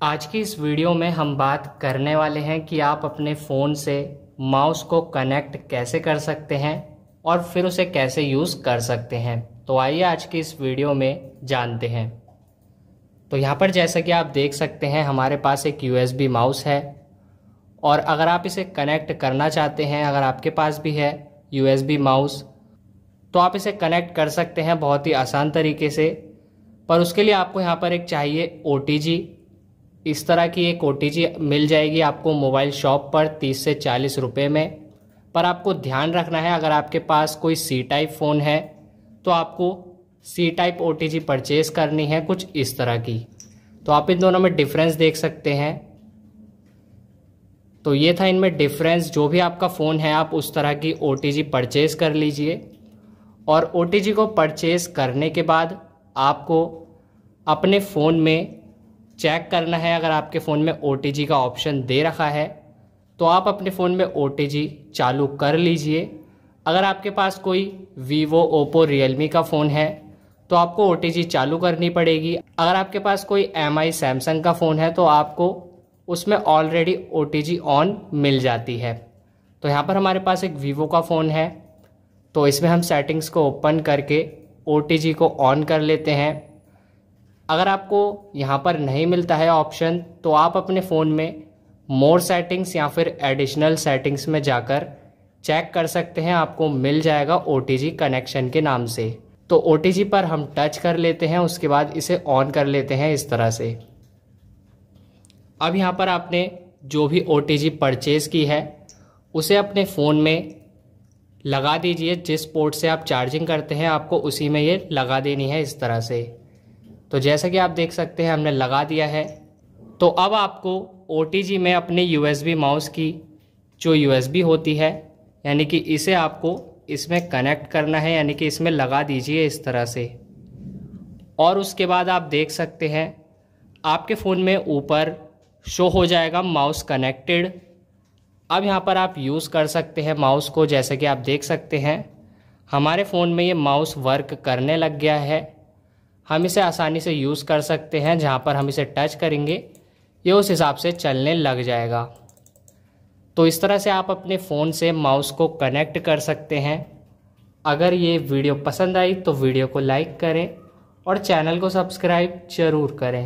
आज की इस वीडियो में हम बात करने वाले हैं कि आप अपने फ़ोन से माउस को कनेक्ट कैसे कर सकते हैं और फिर उसे कैसे यूज़ कर सकते हैं। तो आइए आज की इस वीडियो में जानते हैं। तो यहाँ पर जैसा कि आप देख सकते हैं, हमारे पास एक यूएसबी माउस है और अगर आप इसे कनेक्ट करना चाहते हैं, अगर आपके पास भी है यूएसबी माउस तो आप इसे कनेक्ट कर सकते हैं बहुत ही आसान तरीके से। पर उसके लिए आपको यहाँ पर एक चाहिए ओटीजी इस तरह की एक ओटीजी मिल जाएगी आपको मोबाइल शॉप पर तीस से चालीस रुपये में। पर आपको ध्यान रखना है, अगर आपके पास कोई सी टाइप फ़ोन है तो आपको C type O T purchase करनी है कुछ इस तरह की। तो आप इन दोनों में डिफरेंस देख सकते हैं। तो ये था इनमें डिफरेंस जो भी आपका फ़ोन है, आप उस तरह की ओ टी परचेज कर लीजिए। और ओटीजी को परचेज करने के बाद आपको अपने फ़ोन में चेक करना है अगर आपके फ़ोन में ओटीजी का ऑप्शन दे रखा है तो आप अपने फ़ोन में ओटीजी चालू कर लीजिए। अगर आपके पास कोई वीवो ओप्पो रियलमी का फ़ोन है तो आपको ओटीजी चालू करनी पड़ेगी। अगर आपके पास कोई एम आई सैमसंग का फ़ोन है तो आपको उसमें ऑलरेडी ओटीजी ऑन मिल जाती है। तो यहाँ पर हमारे पास एक वीवो का फ़ोन है तो इसमें हम सेटिंग्स को ओपन करके ओटीजी को ऑन कर लेते हैं। अगर आपको यहाँ पर नहीं मिलता है ऑप्शन तो आप अपने फ़ोन में मोर सेटिंग्स या फिर एडिशनल सेटिंग्स में जाकर चेक कर सकते हैं, आपको मिल जाएगा ओटीजी कनेक्शन के नाम से। तो ओटीजी पर हम टच कर लेते हैं, उसके बाद इसे ऑन कर लेते हैं इस तरह से। अब यहाँ पर आपने जो भी OTG परचेज़ की है, उसे अपने फ़ोन में लगा दीजिए। जिस पोर्ट से आप चार्जिंग करते हैं, आपको उसी में ये लगा देनी है इस तरह से। तो जैसा कि आप देख सकते हैं, हमने लगा दिया है। तो अब आपको ओटीजी में अपने यूएसबी माउस की जो यूएसबी होती है, यानी कि इसे आपको इसमें कनेक्ट करना है, यानी कि इसमें लगा दीजिए इस तरह से। और उसके बाद आप देख सकते हैं, आपके फ़ोन में ऊपर शो हो जाएगा माउस कनेक्टेड अब यहाँ पर आप यूज़ कर सकते हैं माउस को, जैसे कि आप देख सकते हैं, हमारे फ़ोन में ये माउस वर्क करने लग गया है। हम इसे आसानी से यूज़ कर सकते हैं जहाँ पर हम इसे टच करेंगे। ये उस हिसाब से चलने लग जाएगा। तो इस तरह से आप अपने फ़ोन से माउस को कनेक्ट कर सकते हैं। अगर ये वीडियो पसंद आई तो वीडियो को लाइक करें और चैनल को सब्सक्राइब ज़रूर करें।